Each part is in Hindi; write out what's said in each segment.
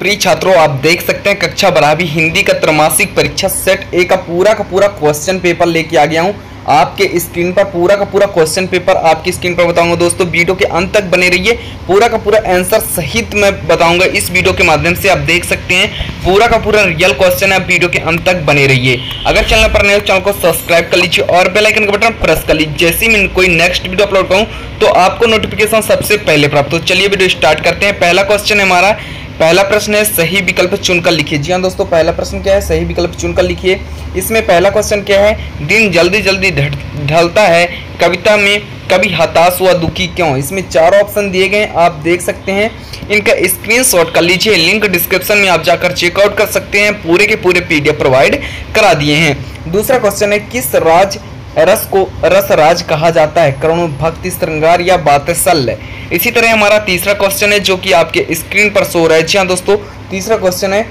प्रिय छात्रों, आप देख सकते हैं कक्षा बारहवीं हिंदी का त्रमासिक परीक्षा सेट। ए का पूरा का पूरा क्वेश्चन पेपर लेके आ गया हूँ। आपके स्क्रीन पर पूरा का पूरा क्वेश्चन पेपर आपकी स्क्रीन पर बताऊँगा। दोस्तों वीडियो के अंत तक बने रहिए। पूरा का पूरा आंसर सहित मैं बताऊँगा। इस वीडियो के माध्यम से आप देख सकते हैं। पूरा का पूरा रियल क्वेश्चन है आप वीडियो के अंत तक बने रहिए। अगर चैनल पर नए चैनल को सब्सक्राइब कर लीजिए और बेल आइकन का बटन प्रेस कर लीजिए। जैसे ही मैं कोई नेक्स्ट वीडियो अपलोड करूँ तो आपको नोटिफिकेशन सबसे पहले प्राप्त हो। चलिए वीडियो स्टार्ट करते हैं। पहला क्वेश्चन है हमारा पहला प्रश्न है, सही विकल्प चुनकर लिखिए। जी हाँ दोस्तों, पहला प्रश्न क्या है? सही विकल्प चुनकर लिखिए। इसमें पहला क्वेश्चन क्या है? दिन जल्दी जल्दी ढलता है। कविता में कभी हताश हुआ, दुखी क्यों? इसमें चार ऑप्शन दिए गए आप देख सकते हैं। इनका स्क्रीनशॉट कर लीजिए, लिंक डिस्क्रिप्शन में आप जाकर चेकआउट कर सकते हैं। पूरे के पूरे पीडीएफ प्रोवाइड करा दिए हैं। दूसरा क्वेश्चन है, किस राज रस को रस राज कहा जाता है। करुण, भक्ति, श्रृंगार या बातसल इसी तरह हमारा तीसरा क्वेश्चन है, जो कि आपके स्क्रीन पर सो रहा है। जी हाँ दोस्तों, तीसरा क्वेश्चन है,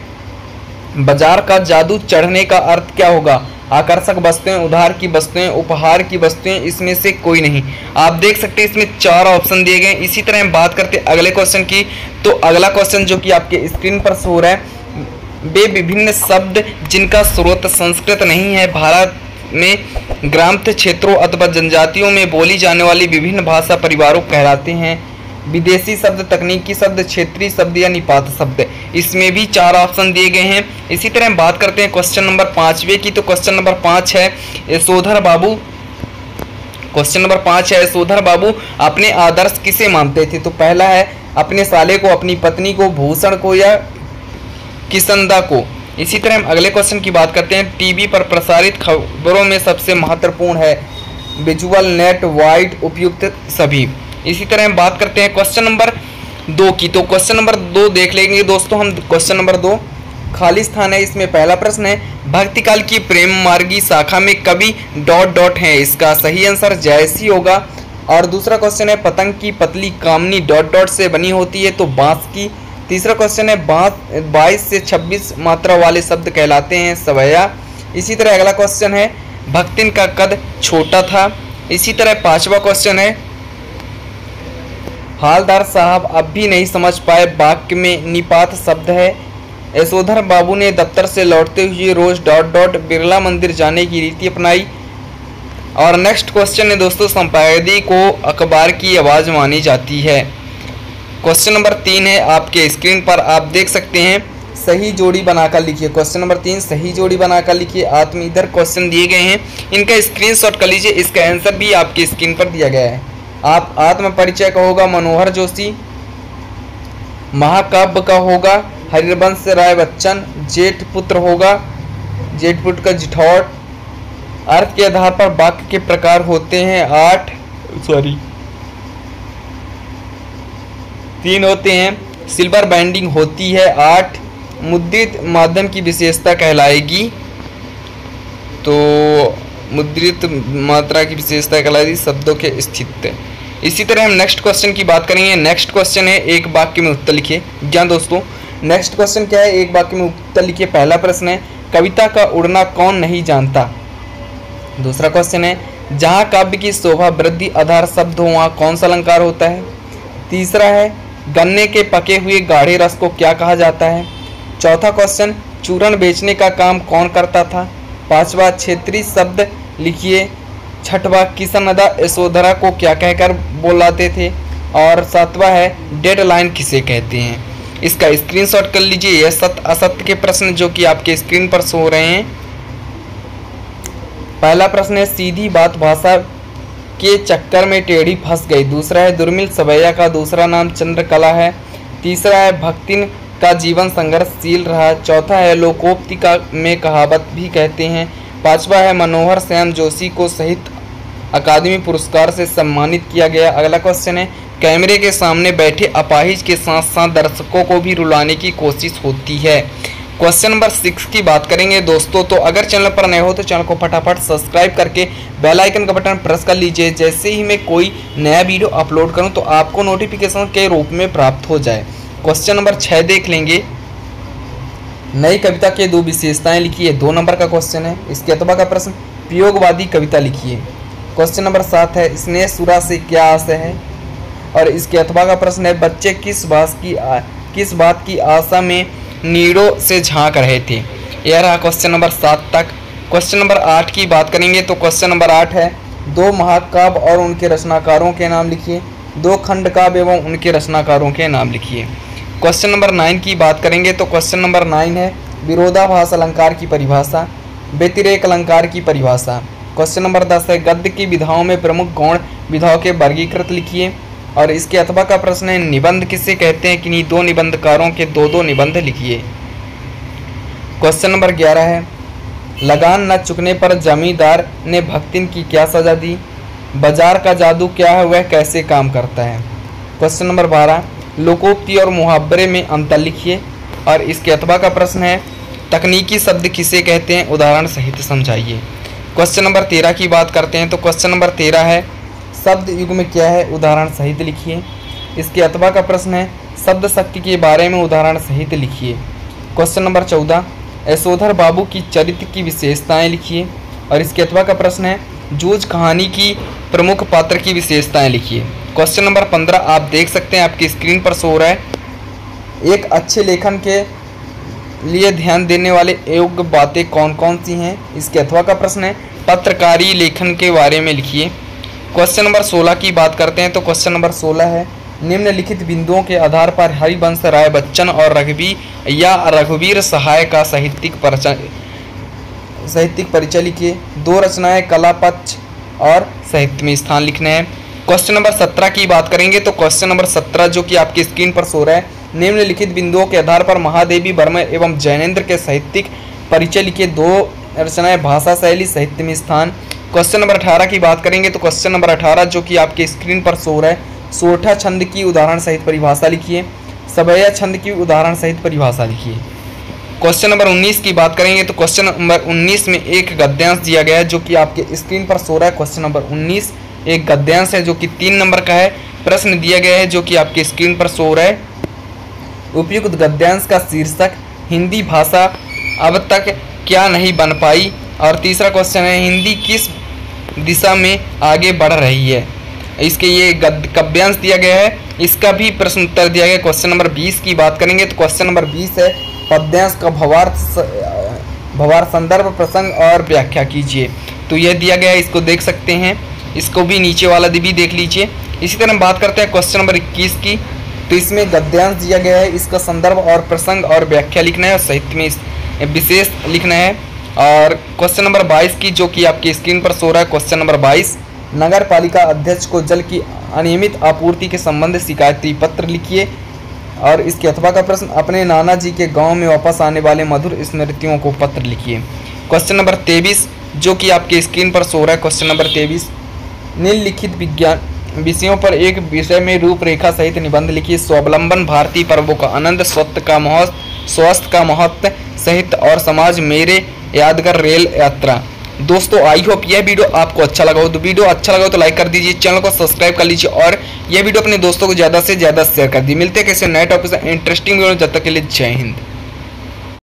बाज़ार का जादू चढ़ने का अर्थ क्या होगा? आकर्षक वस्तुएँ, उधार की वस्तुएँ, उपहार की वस्तुएँ, इसमें से कोई नहीं। आप देख सकते हैं, इसमें चार ऑप्शन दिए गए। इसी तरह हम बात करते हैं अगले क्वेश्चन की। तो अगला क्वेश्चन जो कि आपके स्क्रीन पर सो रहा है, वे विभिन्न शब्द जिनका स्रोत संस्कृत नहीं है, भारत में ग्राम्य क्षेत्रों अथवा जनजातियों में बोली जाने वाली विभिन्न भाषा परिवारों कहलाते हैं। विदेशी शब्द, तकनीकी शब्द, क्षेत्रीय शब्द या निपात शब्द। इसमें भी चार ऑप्शन दिए गए हैं। इसी तरह हम बात करते हैं क्वेश्चन नंबर पाँचवे की तो क्वेश्चन नंबर पाँच है यशोधर बाबू। क्वेश्चन नंबर पाँच है यशोधर बाबू, अपने आदर्श किसे मानते थे? तो पहला है, अपने साले को, अपनी पत्नी को, भूषण को या किसंदा को? इसी तरह हम अगले क्वेश्चन की बात करते हैं। टीवी पर प्रसारित खबरों में सबसे महत्वपूर्ण है। विजुअल नेट वाइड उपयुक्त सभी। इसी तरह हम बात करते हैं क्वेश्चन नंबर दो की। तो क्वेश्चन नंबर दो देख लेंगे दोस्तों हम। क्वेश्चन नंबर दो, खाली स्थान है इसमें पहला प्रश्न है, भक्तिकाल की प्रेम मार्गी शाखा में कवि डॉट डॉट है? इसका सही आंसर जैसी होगा। और दूसरा क्वेश्चन है, पतंग की पतली कामनी डॉट डॉट से बनी होती है तो बाँस की तीसरा क्वेश्चन है बाईस से छब्बीस मात्रा वाले शब्द कहलाते हैं, सवैया। इसी तरह अगला क्वेश्चन है, भक्तिन का कद छोटा था। इसी तरह पांचवा क्वेश्चन है, हालदार साहब अब भी नहीं समझ पाए वाक्य में निपात शब्द है। यशोधर बाबू ने दफ्तर से लौटते हुए रोज डॉट डॉट बिरला मंदिर जाने की रीति अपनाई। और नेक्स्ट क्वेश्चन है, दोस्तों संपादी को अखबार की आवाज़ मानी जाती है। क्वेश्चन नंबर तीन है आपके स्क्रीन पर, आप देख सकते हैं। सही जोड़ी बनाकर लिखिए। क्वेश्चन नंबर तीन, सही जोड़ी बनाकर लिखिए। आत्म इधर क्वेश्चन दिए गए हैं। इनका स्क्रीनशॉट कर लीजिए। इसका आंसर भी आपकी स्क्रीन पर दिया गया है। आप आत्म परिचय का होगा मनोहर जोशी। महाकाव्य का होगा हरिवंश राय बच्चन। जेठ पुत्र होगा। जेठ पुत्र का जिठौट अर्थ के आधार पर वाक्य के प्रकार होते हैं आठ। सॉरी तीन होते हैं। सिल्वर बैंडिंग होती है आठ। मुद्रित माध्यम की विशेषता कहलाएगी। तो मुद्रित मात्रा की विशेषता कहलाएगी शब्दों के स्थित। इसी तरह हम नेक्स्ट क्वेश्चन की बात करेंगे। नेक्स्ट क्वेश्चन है, एक वाक्य में उत्तर लिखिए। क्या दोस्तों नेक्स्ट क्वेश्चन क्या है? एक वाक्य में उत्तर लिखिए। पहला प्रश्न है, कविता का उड़ना कौन नहीं जानता? दूसरा क्वेश्चन है, जहाँ काव्य की शोभा, वृद्धि, आधार, शब्द हो, वहाँ कौन सा अलंकार होता है? तीसरा है गन्ने के पके हुए गाढ़े रस को क्या कहा जाता है? चौथा क्वेश्चन चूरण बेचने का काम कौन करता था? पांचवा क्षेत्रीय शब्द लिखिए। छठवा किसनदा यशोधरा को क्या कहकर बोलाते थे? और सातवां है डेड लाइन किसे कहते हैं? इसका स्क्रीनशॉट कर लीजिए। यह सत्य असत्य के प्रश्न जो कि आपके स्क्रीन पर सो रहे हैं। पहला प्रश्न है, सीधी बात भाषा के चक्कर में टेढ़ी फंस गई। दूसरा है दुर्मिल सवैया का, दूसरा नाम चंद्रकला है। तीसरा है भक्तिन का जीवन संघर्षशील रहा। चौथा है लोकोक्ति का में कहावत भी कहते हैं। पांचवा है मनोहर श्याम जोशी को सहित अकादमी पुरस्कार से सम्मानित किया गया। अगला क्वेश्चन है, कैमरे के सामने बैठे अपाहिज के साथ साथ दर्शकों को भी रुलाने की कोशिश होती है। क्वेश्चन नंबर सिक्स की बात करेंगे दोस्तों तो अगर चैनल पर नए हो तो चैनल को फटाफट सब्सक्राइब करके बेल आइकन का बटन प्रेस कर लीजिए। जैसे ही मैं कोई नया वीडियो अपलोड करूँ तो आपको नोटिफिकेशन के रूप में प्राप्त हो जाए। क्वेश्चन नंबर छः देख लेंगे। नई कविता के दो विशेषताएँ लिखिए। दो नंबर का क्वेश्चन है इसके अथवा का प्रश्न। प्रयोगवादी कविता लिखिए। क्वेश्चन नंबर सात है स्नेह सुरा से क्या आशय है? और इसके अथवा का प्रश्न है बच्चे किस बात की आ, किस बात की आशा में नीड़ों से झाँक रहे थे। यह रहा क्वेश्चन नंबर सात तक। क्वेश्चन नंबर आठ की बात करेंगे तो क्वेश्चन नंबर आठ है। दो महाकाव्य और उनके रचनाकारों के नाम लिखिए। दो खंड काव्य एवं उनके रचनाकारों के नाम लिखिए। क्वेश्चन नंबर नाइन की बात करेंगे तो क्वेश्चन नंबर नाइन है। विरोधाभास अलंकार की परिभाषा, व्यतिरेक अलंकार की परिभाषा। क्वेश्चन नंबर दस है। गद्य की विधाओं में प्रमुख गौण विधाओं के वर्गीकृत लिखिए। और इसके अथवा का प्रश्न है, निबंध किसे कहते हैं कि नहीं, दो निबंधकारों के दो दो निबंध लिखिए। क्वेश्चन नंबर ग्यारह है, लगान न चुकने पर जमींदार ने भक्तिन की क्या सजा दी? बाज़ार का जादू क्या है, वह कैसे काम करता है? क्वेश्चन नंबर बारह, लोकोक्ति और मुहावरे में अंतर लिखिए। और इसके अथवा का प्रश्न है, तकनीकी शब्द किसे कहते हैं? उदाहरण सहित समझाइए। क्वेश्चन नंबर तेरह की बात करते हैं तो क्वेश्चन नंबर तेरह है शब्द युग में क्या है? उदाहरण सहित लिखिए। इसके अथवा का प्रश्न है, शब्द शक्ति के बारे में उदाहरण सहित लिखिए। क्वेश्चन नंबर चौदह। यशोधर बाबू की चरित्र की विशेषताएँ लिखिए। और इसके अथवा का प्रश्न है, जूझ कहानी की प्रमुख पात्र की विशेषताएँ लिखिए। क्वेश्चन नंबर पंद्रह। आप देख सकते हैं, आपकी स्क्रीन पर सो रहा है। एक अच्छे लेखन के लिए ध्यान देने वाले योग्य बातें कौन कौन सी हैं? इसके अथवा का प्रश्न है, पत्रकारी लेखन के बारे में लिखिए। क्वेश्चन नंबर सोलह की बात करते हैं तो क्वेश्चन नंबर सोलह है। निम्नलिखित बिंदुओं के आधार पर हरिवंश राय बच्चन और रघुवी या रघुवीर सहाय का साहित्यिक परिचय साहित्यिक परिचय लिखिए। दो रचनाएँ कला पक्ष और साहित्य में स्थान लिखने हैं। क्वेश्चन नंबर सत्रह की बात करेंगे तो क्वेश्चन नंबर सत्रह जो कि आपकी स्क्रीन पर सो रहा है, निम्नलिखित बिंदुओं के आधार पर महादेवी वर्मा एवं जैनेन्द्र के साहित्यिक परिचय लिखिए। दो रचनाएँ, भाषा शैली, साहित्य में स्थान। क्वेश्चन नंबर अठारह की बात करेंगे तो क्वेश्चन नंबर अठारह जो कि आपके स्क्रीन पर रहा है सोठा छंद की उदाहरण सहित परिभाषा लिखिए सबया छंद की उदाहरण सहित परिभाषा लिखिए क्वेश्चन नंबर 19 की बात करेंगे तो क्वेश्चन नंबर 19 में एक गद्यांश दिया गया है जो कि आपके स्क्रीन पर रहा है। क्वेश्चन नंबर 19 एक गद्यांश है जो कि तीन नंबर का है। प्रश्न दिया गया है जो कि आपके स्क्रीन पर रहा है। उपयुक्त गद्यांश का शीर्षक, हिंदी भाषा अब तक क्या नहीं बन पाई? और तीसरा क्वेश्चन है, हिंदी किस दिशा में आगे बढ़ रही है। इसके ये कव्यांश दिया गया है। इसका भी प्रश्न उत्तर दिया गया। क्वेश्चन नंबर 20 की बात करेंगे तो क्वेश्चन नंबर 20 है। पद्यांश का भवार्थ भवार संदर्भ प्रसंग और व्याख्या कीजिए। तो यह दिया गया है, इसको देख सकते हैं। इसको भी नीचे वाला भी देख लीजिए। इसी तरह हम बात करते हैं क्वेश्चन नंबर इक्कीस की। तो इसमें गद्यांश दिया गया है। इसका संदर्भ और प्रसंग और व्याख्या लिखना है और साहित्य में विशेष लिखना है। और क्वेश्चन नंबर 22 की, जो कि आपकी स्क्रीन पर सो रहा है क्वेश्चन नंबर 22 नगर पालिका अध्यक्ष को जल की अनियमित आपूर्ति के संबंध शिकायती पत्र लिखिए। और इसके अथवा का प्रश्न, अपने नाना जी के गाँव में वापस आने वाले मधुर स्मृतियों को पत्र लिखिए। क्वेश्चन नंबर तेईस, जो कि आपके स्क्रीन पर सो रहा है क्वेश्चन नंबर तेईस। निम्नलिखित विज्ञान विषयों पर एक विषय में रूपरेखा सहित निबंध लिखिए। स्वावलंबन भारतीय पर्वों का आनंद स्वत्व का महत्व स्वास्थ्य का महत्व सहित और समाज मेरे यादगार रेल यात्रा। दोस्तों आई होप यह वीडियो आपको अच्छा लगा हो। तो वीडियो अच्छा लगा हो तो लाइक कर दीजिए चैनल को सब्सक्राइब कर लीजिए और यह वीडियो अपने दोस्तों को ज़्यादा से ज़्यादा शेयर कर दीजिए। मिलते हैं कैसे नए टॉपिक से। इंटरेस्टिंग वीडियो जब तक के लिए जय हिंद।